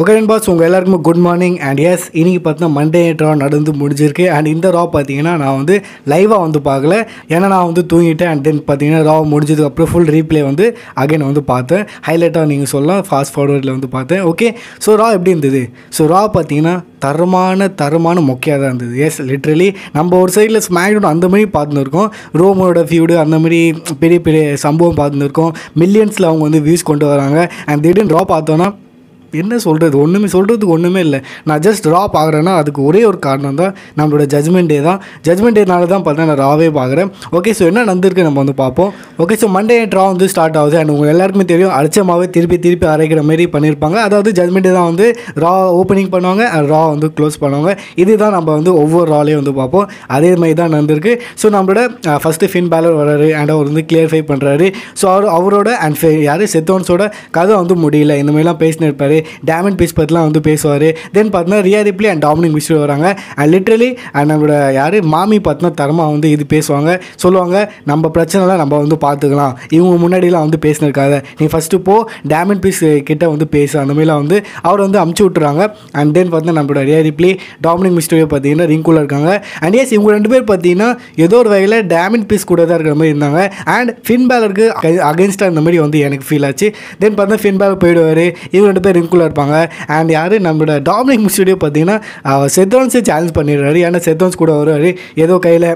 Okay pass உங்கள் எல்லாருக்குமே good morning and S இன்றைக்கி பார்த்தா மண்டே ட்ரா நடந்து முடிஞ்சிருக்கு. அண்ட் இந்த ரா பார்த்தீங்கன்னா நான் வந்து லைவாக வந்து பார்க்கல. ஏன்னா நான் வந்து தூங்கிட்டேன் அண்ட் தென் பார்த்தீங்கன்னா ரா முடிஞ்சதுக்கப்புறம் ஃபுல் ரீப்ளே வந்து அகைன் வந்து பார்த்தேன். ஹைலைட்டாக நீங்கள் சொல்லலாம் ஃபாஸ்ட் ஃபார்வர்டில் வந்து பார்த்தேன். ஓகே ஸோ ரா எப்படி இருந்தது? ஸோ ரா பார்த்தீங்கன்னா தரமான தரமான மொக்கையாக தான் இருந்தது. எஸ் லிட்ரலி நம்ம ஒரு சைடில் ஸ்மாக்டவுன் அந்த மாதிரி பார்த்துருக்கோம் ரோமோட ஃபியூடு அந்த மாதிரி பெரிய பெரிய சம்பவம் பார்த்துருக்கோம் மில்லியன்ஸில் அவங்க வந்து வியூஸ் கொண்டு வராங்க. அண்ட் திடீர்னு ரா பார்த்தோன்னா என்ன சொல்கிறது ஒன்றுமே சொல்கிறதுக்கு ஒன்றுமே இல்லை. நான் ஜஸ்ட் ரா பார்க்குறேன்னா அதுக்கு ஒரே ஒரு காரணம் தான் நம்மளோட ஜட்மெண்ட் டே தான். ஜட்மெண்ட் டேனால தான் பார்த்தா நான் ராவே பார்க்குறேன். ஓகே ஸோ என்ன நடந்திருக்கு நம்ம வந்து பார்ப்போம். ஓகே ஸோ மண்டே ட்ரா வந்து ஸ்டார்ட் ஆகுது. அண்ட் உங்கள் எல்லாருக்குமே தெரியும் அடிச்சமாகவே திருப்பி திருப்பி அரைக்கிற மாதிரி பண்ணியிருப்பாங்க அதாவது ஜட்மெண்ட் டே தான் வந்து ரா ஓப்பனிங் பண்ணுவாங்க அண்ட் ரா வந்து க்ளோஸ் பண்ணுவாங்க. இதுதான் நம்ம வந்து ஒவ்வொரு ராலையும் வந்து பார்ப்போம். அதே மாதிரி தான் நடந்திருக்கு. ஸோ நம்மளோட ஃபஸ்ட்டு ஃபின் பேலர் வர்றாரு அண்ட் அவர் வந்து கிளியர்ஃபை பண்ணுறாரு ஸோ அவர் அவரோட அண்ட் யார்? செத்தோன்ஸோட கதை வந்து முடியல. இந்த மாதிரிலாம் பேசினு இருப்பார் டேமண்ட் பீஸ் பற்றிலாம் வந்து பேசுவார். தென் பார்த்தீங்கன்னா ரியா ரிப்ளி அண்ட் டாமினிக் மிஸ்டர் வராங்க. அண்ட் லிட்ரலி அண்ட் நம்மளோட யார்? மாமி பார்த்தினா தரமாக வந்து இது பேசுவாங்க. சொல்லுவாங்க நம்ம பிரச்சனைலாம் நம்ம வந்து பார்த்துக்கலாம் இவங்க முன்னாடிலாம் வந்து பேசினிருக்காத. நீ ஃபஸ்ட்டு போ டேமண்ட் பீஸ் கிட்ட வந்து பேசு. அந்த மாதிரிலாம் வந்து அவர் வந்து அமுச்சு விட்டுறாங்க. அண்ட் தென் பார்த்தீங்கன்னா நம்மளோட ரியா ரிப்ளி டாமினிக் மிஸ்டரியோ பார்த்தீங்கன்னா ரிங்குல இருக்காங்க. அண்ட் எஸ் இவங்க ரெண்டு பேர் பார்த்தீங்கன்னா ஏதோ ஒரு வகையில் டேமண்ட் பீஸ் கூட தான் இருக்கிற மாதிரி இருந்தாங்க. அண்ட் ஃபின் பேலருக்கு அகேன்ஸ்டாக இந்த மாதிரி வந்து எனக்கு ஃபீல் ஆச்சு. தென் பார்த்தா ஃபின் பேலர் போயிடுவார். இவங்க ரெண்டு பேர் ரிங்குல இருப்பாங்க. அண்ட் யார்? நம்மளோட டாமினிக் முஸ்டியோ பார்த்தீங்கன்னா செத்தோன்ஸே சேலஞ்ச் பண்ணிடுறாரு. ஏன்னா செத்தோன்ஸ் கூட வருவார். ஏதோ கையில்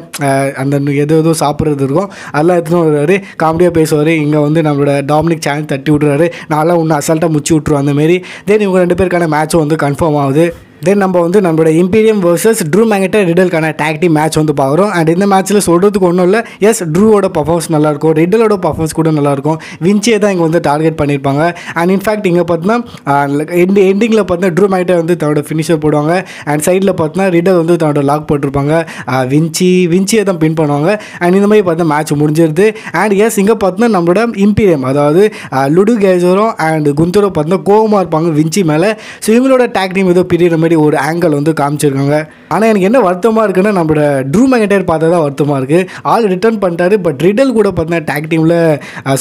அந்த ஏதோ ஏதோ சாப்பிட்றது இருக்கும். அதெல்லாம் எடுத்துன்னு வருவார். காமெடியாக பேசுவார். இங்கே வந்து நம்மளோட டாமினிக் சேலஞ்ச் தட்டி விட்றாரு நான்லாம் ஒன்று அசால்ட்டாக முச்சு விட்ருவோம் அந்தமாரி தென் இவங்க ரெண்டு பேருக்கான மேட்சும் வந்து கன்ஃபார்ம் ஆகுது. தென் நம்ம வந்து நம்மளோட இம்பீரியம் வர்சஸ் ட்ரூ மேங்கட்டை ரிடலுக்கான டாக்டி மேட்ச் வந்து பார்க்குறோம். அண்ட் இந்த மேட்ச்சில் சொல்கிறதுக்கு ஒன்றும் இல்லை. எஸ் ட்ரூவோட பர்ஃபார்மன்ஸ் நல்லாயிருக்கும். ரிடலோட பர்ஃபார்மன்ஸ் கூட நல்லாயிருக்கும். வின்ச்சியை தான் இங்கே வந்து டார்கெட் பண்ணியிருப்பாங்க. அண்ட் இன்ஃபேக்ட் இங்கே பார்த்தீங்கன்னா எண்டு எண்டிங்கில் பார்த்தீங்கன்னா ட்ரூ மேங்கட்டை வந்து தன்னோட ஃபினிஷர் போடுவாங்க. அண்ட் சைடில் பார்த்தீங்கன்னா ரிடல் வந்து தன்னோட லாக் போட்டிருப்பாங்க. வின்ச்சி வின்ச்சியை தான் பின் பண்ணுவாங்க. அண்ட் இந்த மாதிரி பார்த்தா மேட்ச் முடிஞ்சிருது. அண்ட் எஸ் இங்கே பார்த்தீங்கன்னா நம்மளோட இம்பீரியம் அதாவது லுடு கேஜரும் அண்ட் குந்தரோ பார்த்தீங்கன்னா கோவமாக இருப்பாங்க வின்ச்சி மேலே. ஸோ இவங்களோட டேக் டீம் ஏதோ பிரியிற மாதிரி ஒரு ஆங்கிள் வந்து காமிச்சிருக்காங்க. ஆனால் எனக்கு என்ன வருத்தமாக இருக்குன்னா நம்மளோட ட்ரூ மெகட்டர் பார்த்தா தான் வருத்தமாக இருக்குது ஆள் ரிட்டர்ன் பண்ணிட்டாரு பட் ரிடல் கூட பார்த்தீங்கன்னா டேக் டீமில்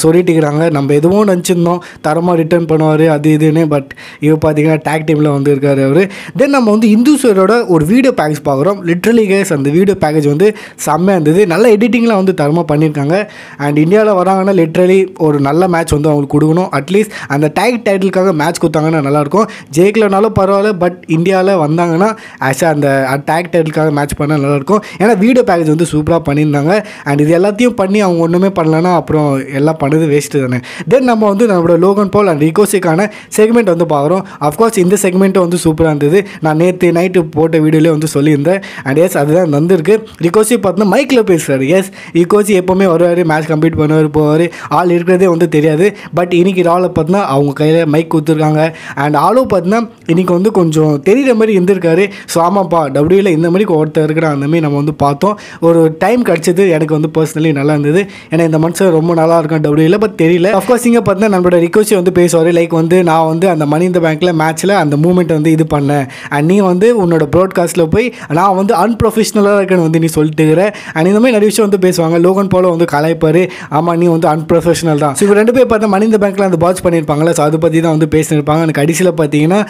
சொல்லிட்டு இருக்கிறாங்க நம்ம எதுவும் நினச்சிருந்தோம் தரமாக ரிட்டர்ன் பண்ணுவார் அது இதுன்னு பட் இவர் பார்த்தீங்கன்னா டேக் டீமில் வந்துருக்காரு அவர். தென் நம்ம வந்து இந்துஸ்வரோட ஒரு வீடியோ பேக்கேஜ் பார்க்குறோம். லிட்ரலி கேஸ் அந்த வீடியோ பேக்கேஜ் வந்து செம்மையாக இருந்தது. நல்ல எடிட்டிங்லாம் வந்து தரமாக பண்ணியிருக்காங்க. அண்ட் இந்தியாவில் வராங்கன்னா லிட்ரலி ஒரு நல்ல மேட்ச் வந்து அவங்களுக்கு கொடுக்கணும். அட்லீஸ்ட் அந்த டேக் டைட்டிலுக்காக மேட்ச் கொடுத்தாங்கன்னா நல்லாயிருக்கும் ஜெயிக்கலனாலும் பரவாயில்ல பட் இந்தியாவில் வந்தாங்கன்னா ஆஸ் அந்த டேக் டைட்டிலுக்காக மேட்ச் பண்ணால் நல்லாயிருக்கும். ஏன்னா வீடியோ பேக்கேஜ் வந்து சூப்பராக பண்ணியிருந்தாங்க. அண்ட் இது எல்லாத்தையும் பண்ணி அவங்க ஒன்றுமே பண்ணலன்னா அப்புறம் எல்லாம் பண்ணது வேஸ்ட்டு தானே. தென் நம்ம வந்து நம்மளோட லோகன் போல் அண்ட் ரிகோசிக்கான செக்மெண்ட் வந்து பார்க்குறோம். அஃப்கோர்ஸ் இந்த செக்மெண்ட்டும் வந்து சூப்பராக இருந்தது. நான் நேற்று நைட்டு போட்ட வீடியோலேயே வந்து சொல்லியிருந்தேன். அண்ட் எஸ் அதுதான் வந்திருக்கு. ரிகோசி பார்த்தீங்கன்னா மைக்கில் பேசுகிறார் எஸ் ரிகோசி எப்போவுமே வருவார் மேட்ச் கம்ப்ளீட் பண்ணுவார் போவார். ஆள் இருக்கிறதே வந்து தெரியாது. பட் இன்றைக்கி ராவில் பார்த்தோன்னா அவங்க கையில் மைக் கொடுத்துருக்காங்க. அண்ட் ஆளும் பார்த்தோன்னா இன்னைக்கு வந்து கொஞ்சம் இதே மாதிரி இருந்திருக்காரு. ஸோ ஆமாப்பா டபிள்யூவில் இந்த மாதிரி ஒருத்தர் இருக்கிறான். அந்த மாதிரி நம்ம வந்து பார்த்தோம். ஒரு டைம் கிடச்சது எனக்கு வந்து பர்சனலி நல்லா இருந்தது. ஏன்னா இந்த மனுஷன் ரொம்ப நல்லா இருக்கும் டபிள்யூவில் பட் தெரியல. அஃப்கோர்ஸ் இங்கே பார்த்தா நம்மளோட ரிக்வஸ்ட் வந்து பேசுவார். லைக் வந்து நான் வந்து அந்த மணி இந்த பேங்க்கில் மேட்ச்சில் அந்த மூமெண்ட் வந்து இது பண்ணேன். அண்ட் நீ வந்து உன்னோட ப்ராட்காஸ்ட்டில் போய் நான் வந்து அன்ப்ரொஃபஷனலாக இருக்கேன்னு வந்து நீ சொல்லிட்டு இருக்கிற அண்ட் இந்த மாதிரி நிறைய விஷயம் வந்து பேசுவாங்க. லோகன் போல வந்து கலாய்ப்பார். ஆமாம் நீ வந்து அன்ப்ரொஃபஷனல் தான். ஸோ இவங்க ரெண்டு பேர் பார்த்தா மணி இந்த பேங்க்கில் அந்த பாட்ச் பண்ணியிருப்பாங்களா ஸோ அதை பற்றி தான் வந்து பேசினிருப்பாங்க எனக்கு கடைசியில் பார்த்தீங்கன்னா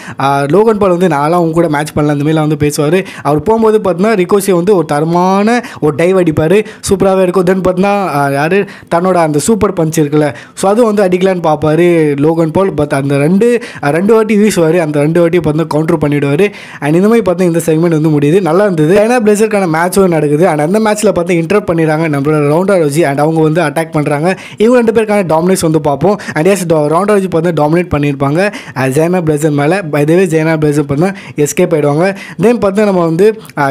லோகன் பால் வந்து நான்லாம் அவங்க கூட மேட்ச் பண்ணல அந்த மாதிரிலாம் வந்து பேசுவார். அவர் போகும்போது பார்த்தீங்கன்னா ரிகோசியை வந்து ஒரு தரமான ஒரு டைவ் அடிப்பார். சூப்பராகவே இருக்கும். தென் பார்த்தீங்கன்னா யார்? தன்னோட அந்த சூப்பர் பஞ்ச் இருக்குல்ல. ஸோ அதுவும் வந்து அடிக்கலான்னு பார்ப்பார் லோகன் பால். பட் அந்த ரெண்டு ரெண்டு வாட்டி வீசுவார். அந்த ரெண்டு வாட்டி பார்த்தீங்கன்னா கவுண்டர் பண்ணிவிடுவார் அண்ட் இந்த மாதிரி பார்த்தா இந்த செக்மெண்ட் வந்து முடியுது. நல்லா இருந்தது. ஏன்னா பிளேசருக்கான மேட்சும் நடக்குது. அண்ட் அந்த மேட்ச்சில் பார்த்தா இன்டர் பண்ணிடுறாங்க நம்மளோட ரவுண்டர் வச்சு அண்ட் அவங்க வந்து அட்டாக் பண்ணுறாங்க இவங்க ரெண்டு பேருக்கான டாமினேட்ஸ் வந்து பார்ப்போம் அண்ட் எஸ் ரவுண்டர் வச்சு பார்த்தா டாமினேட் பண்ணியிருப்பாங்க. ஜெயனா பிளேசர் மேலே. பை பைதவே ஜெயனா பிளேசர் பார்த்தா எஸ்கேப் ஆகிடுவாங்க தென் பார்த்தா நம்ம வந்து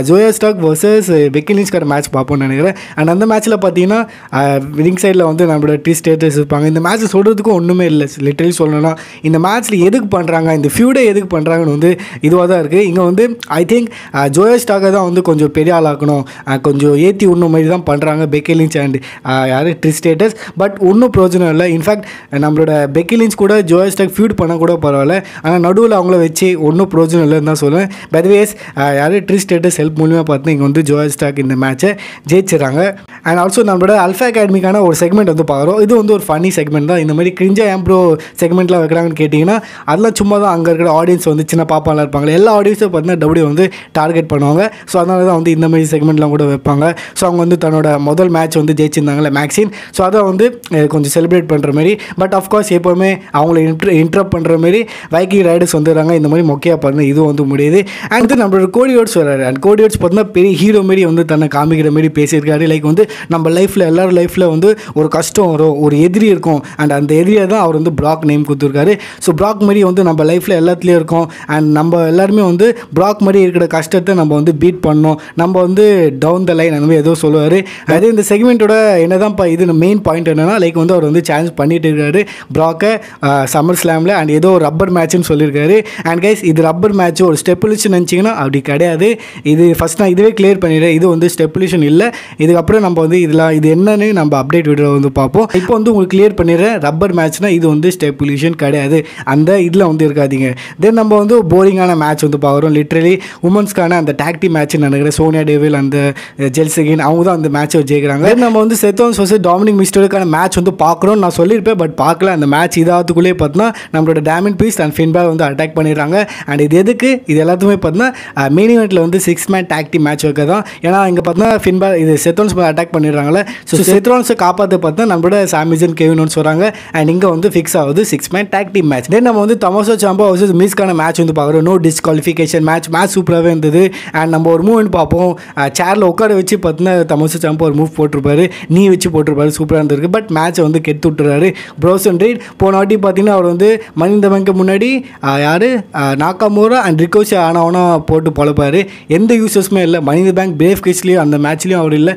ஜோயா ஸ்டாக் வர்சஸ் பெக்கிலின்ஸ்கார மேட்ச் பார்ப்போம்னு நினைக்கிறேன். அண்ட் அந்த மேட்ச்சில் பார்த்தீங்கன்னா ரிங் சைடில் வந்து நம்மளோட டீ ஸ்டேட்டஸ் இருப்பாங்க இந்த மேட்ச் சொல்கிறதுக்கும் ஒன்றுமே இல்லை. லிட்டரலி சொல்லணும்னா இந்த மேட்ச்சில் எதுக்கு பண்ணுறாங்க இந்த ஃபியூடே எதுக்கு பண்ணுறாங்கன்னு வந்து இதுவாக தான் இருக்குது இங்கே வந்து ஐ திங்க் ஜோயா ஸ்டாக்கை தான் வந்து கொஞ்சம் பெரிய ஆளாக்கணும் கொஞ்சம் ஏற்றி உண்ணும் மாதிரி தான் பண்ணுறாங்க பெக்கிலின்ஸ் அண்ட் யார்? ட்ரீ ஸ்டேட்டஸ் பட் ஒன்றும் பிரயோஜனம் இல்லை. இன்ஃபேக்ட் நம்மளோட பெக்கிலின்ஸ் கூட ஜோயா ஸ்டாக் ஃபியூட் பண்ண கூட பரவாயில்ல. ஆனால் நடுவில் அவங்கள வச்சு ஒன்றும் பிரயோஜனம் இல்லை தான் சொல்லுவேன். பதவேஸ் யார் ட்ரீ ஸ்டேட்டஸ் ஹெல்ப் மூலியமாக பார்த்து இங்கே வந்து ஜோயல் ஸ்டாக் இந்த மேட்ச்சை ஜெயிச்சிடறாங்க. அண்ட் ஆல்சோ நம்மளோட அல்ஃபா அகாடமிக்கான ஒரு செக்மெண்ட் வந்து பார்க்குறோம். இது வந்து ஒரு ஃபன்னி செக்மெண்ட் தான். இந்த மாதிரி கிரிஞ்சா ஏம்ப்ரோ செக்மெண்ட்லாம் வைக்கிறாங்கன்னு கேட்டிங்கன்னா அதெல்லாம் சும்மா தான் அங்கே இருக்கிற ஆடியன்ஸ் வந்து சின்ன பாப்பாலாம் இருப்பாங்க எல்லா ஆடியன்ஸும் பார்த்தீங்கன்னா டபுள்யூ வந்து டார்கெட் பண்ணுவாங்க. ஸோ அதனால தான் வந்து இந்த மாதிரி செக்மெண்ட்லாம் கூட வைப்பாங்க. ஸோ அவங்க வந்து தன்னோட முதல் மேட்ச் வந்து ஜெயிச்சிருந்தாங்களே மேக்ஸின் ஸோ அதை வந்து கொஞ்சம் செலிப்ரேட் பண்ணுற மாதிரி. பட் அஃப்கோர்ஸ் எப்போவுமே அவங்கள இன்ட்ர இன்ட்ரப்ட் பண்ணுற மாதிரி வைக்கிங் ரைடர்ஸ் வந்துடுறாங்க. இந்த மாதிரி மொக்கையாக பண்ண இது வந்து முடியுது. அண்ட் நம்மளோட கோடி ஓட்ஸ் வராரு அண்ட் கோடி ஓட்ஸ் பார்த்தீங்கன்னா பெரிய ஹீரோ மாரி வந்து தன்னை காமிக்கிற மாதிரி பேசியிருக்காரு. லைக் வந்து நம்ம லைஃப்பில் எல்லாரும் லைஃப்பில் வந்து ஒரு கஷ்டம் வரும் ஒரு எதிரி இருக்கும். அண்ட் அந்த எதிரியை தான் அவர் வந்து பிளாக் நேம் கொடுத்துருக்காரு. ஸோ பிளாக் மாதிரி வந்து நம்ம லைஃப்பில் எல்லாத்துலேயும் இருக்கும். அண்ட் நம்ம எல்லாருமே வந்து பிளாக் மாதிரி இருக்கிற கஷ்டத்தை நம்ம வந்து பீட் பண்ணோம். நம்ம வந்து டவுன் த லைன் அந்த மாதிரி ஏதோ சொல்லுவார். அதே இந்த செக்மெண்ட்டோட என்னதான்ப்பா இது மெயின் பாயிண்ட் என்னன்னா லைக் வந்து அவர் வந்து சேலஞ்ச் பண்ணிட்டு இருக்காரு. பிளாக்கை சம்மர் ஸ்லாமில் அண்ட் ஏதோ ரப்பர் மேட்ச்னு சொல்லியிருக்காரு. அண்ட் கைஸ் இது ரப்பர் மேட்ச்சும் ஒரு ஸ்டெப்புலேஷன் நினச்சிங்கன்னா அப்படி கிடையாது. இது ஃபஸ்ட் நான் இதுவே கிளியர் பண்ணிடுறேன். இது வந்து ஸ்டெப்புலேஷன் இல்லை. இதுக்கப்புறம் நம்ம வந்து இதில் இது என்னன்னு நம்ம அப்டேட் வீடியோ வந்து பார்ப்போம். இப்போ வந்து உங்களுக்கு கிளியர் பண்ணிடுறேன். ரப்பர் மேட்ச்னா இது வந்து ஸ்டெப்புலேஷன் கிடையாது. அந்த இதில் வந்து இருக்காதீங்க. தென் நம்ம வந்து போரிங்கான மேட்ச் வந்து பார்க்குறோம் லிட்ரலி உமன்ஸ்க்கான அந்த டாக்டி மேட்ச் நினைக்கிறேன். சோனியா டேவில் அந்த ஜெல்சகின் அவங்க தான் அந்த மேட்ச்சை ஜெயிக்கிறாங்க. நம்ம வந்து செத்தோன்ஸ் வர்சஸ் டாமினிக் மிஸ்டருக்கான மேட்ச் வந்து பார்க்குறோம் நான் சொல்லியிருப்பேன். பட் பார்க்கல. அந்த மேட்ச் இதாகிறதுக்குள்ளே பார்த்தோன்னா நம்மளோட டேமின் பீஸ் அண்ட் ஃபின்பேக் வந்து அட்டாக் பண்ணிடுறாங்க. அண்ட் இது எதுக்கு? இது எல்லாத்துமே பார்த்தீங்கன்னா மெயின் இவெண்ட்டில் வந்து சிக்ஸ் மேன் டாக்டி மேட்ச் வைக்க தான். ஏன்னா இங்கே பார்த்தீங்கன்னா ஃபின்பேக் இது செத்தோன்ஸ் மேலே அட்டாக் பண்ணிடுறாங்களே ஸோ செத்ரோன்ஸை காப்பாற்ற பார்த்தா நம்மளோட சாமிஜன் கெவினோன்ஸ் வராங்க. அண்ட் இங்கே வந்து ஃபிக்ஸ் ஆகுது six man tag team match then நம்ம வந்து தமோசோ சாம்போ வர்சஸ் மிஸ்க்கான மேட்ச் வந்து பார்க்குறோம். நோ டிஸ்குவாலிஃபிகேஷன் மேட்ச் மேட்ச் சூப்பராகவே இருந்தது. அண்ட் நம்ம ஒரு மூவ்மெண்ட் பார்ப்போம். சேரில் உட்கார வச்சு பார்த்தீங்கன்னா தமோசோ சாம்போ ஒரு மூவ் போட்டிருப்பாரு. நீ வச்சு போட்டிருப்பாரு. சூப்பராக இருந்திருக்கு. பட் மேட்ச்சை வந்து கெடுத்து விட்டுறாரு. ப்ரோசன் ரீட் போன வாட்டி பார்த்தீங்கன்னா அவர் வந்து மனித பேங்க்கு முன்னாடி யார்? நாக்காமோரா அண்ட் ரிகோஷி ஆனவனா போட்டு பழப்பார். எந்த யூசஸுமே இல்லை. மனித பேங்க் பிரேஃப் கேஸ்லேயும் அந்த மேட்ச்லேயும் அவர் இல்லை.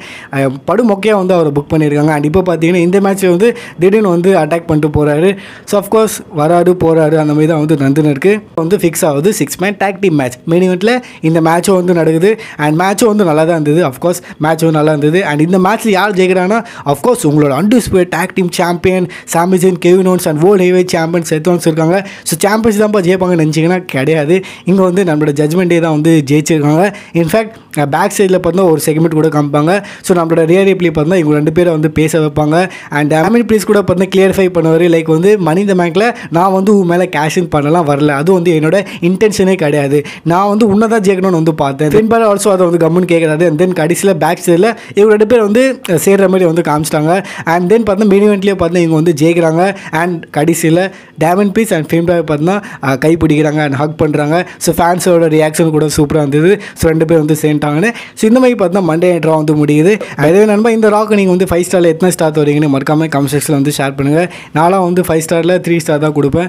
படுமொக்கையாக வந்து அவரை புக் பண்ணியிருக்காங்க. அண்ட் இப்போ பார்த்தீங்கன்னா இந்த மேட்ச்சில் வந்து திடீர்னு வந்து அட்டாக் பண்ணிட்டு போகிறாரு ஸோ அஃப்கோர்ஸ் வராரு போகிறாரு அந்த மாதிரி தான் வந்து நடந்துன்னு இருக்குது வந்து ஃபிக்ஸ் ஆகுது. Six man tag team match main இவெண்ட்டில் இந்த மேட்சும் வந்து நடக்குது. அண்ட் மேட்சும் வந்து நல்லா தான் இருந்தது. அஃப்கோர்ஸ் மேட்சும் நல்லா இருந்தது. அண்ட் இந்த மேட்ச்சில் யார் ஜெயிக்கிறாங்கன்னா அஃப்கோர்ஸ் உங்களோட அன்டிஸ்பிளே டேக் டீம் சாம்பியன் சாம்பியன் கெவினோன்ஸ் அண்ட் வேர்ல்ட் ஹெவே சாம்பியன் செத்தோன்ஸ் இருக்காங்க. ஸோ சாம்பியன்ஸ் தான் ஜெயிப்பாங்கன்னு நினச்சிங்கன்னா கிடையாது. இங்கே வந்து நம்மளோட ஜட்மெண்ட்டே தான் வந்து ஜெயிச்சிருக்காங்க. இன்ஃபேக்ட் பேக் சைடில் பார்த்தா ஒரு செக்மெண்ட் கூட காமிப்பாங்க. ஸோ நம்மளோட ரியர் ரிப்ளி பார்த்தா இவங்க ரெண்டு பேரை வந்து பேச வைப்பாங்க. அண்ட் அமின் ப்ளீஸ் கூட பார்த்தா கிளியரிஃபை பண்ணுவார். லைக் வந்து மணி இந்த பேங்க்கில் நான் வந்து உன் மேலே கேஷின் பண்ணலாம் வரல. அது வந்து என்னோட இன்டென்ஷனே கிடையாது. நான் வந்து உன்னை தான் ஜெயிக்கணும்னு வந்து பார்த்தேன். தென் பார் ஆல்சோ அதை வந்து கம்முன்னு கேட்குறாரு அண்ட் தென் கடைசியில் பேக் சைடில் இவங்க ரெண்டு பேர் வந்து சேர்கிற மாதிரி வந்து காமிச்சிட்டாங்க. அண்ட் தென் பார்த்தா மினி இவெண்ட்லேயே பார்த்தா இவங்க வந்து ஜெயிக்கிறாங்க. அண்ட் கடைசியில் டேமன் பீஸ் அண்ட் ஃபேம் பார்த்தா கை பிடிக்கிறாங்க அண்ட் ஹக் பண்ணுறாங்க ஸோ ஃபேன்ஸோட ரியாக்ஷன் கூட சூப்பராக இருந்தது. ஸோ ரெண்டு பேர் வந்து சேர்ந்துட்டாங்கன்னு. ஸோ இந்த மாதிரி பார்த்தா மண்டே ட்ரா வந்து முடியுது. அதே நண்பா இந்த ராக்கு நீங்கள் வந்து ஃபைவ் ஸ்டாரில் எத்தனை ஸ்டார் வரீங்கன்னு மறக்காமல் கமெண்ட் செக்ஷனில் வந்து ஷேர் பண்ணுங்கள் நான்லாம் வந்து ஃபைவ் ஸ்டாரில் த்ரீ ஸ்டார் தான் கொடுப்பேன்.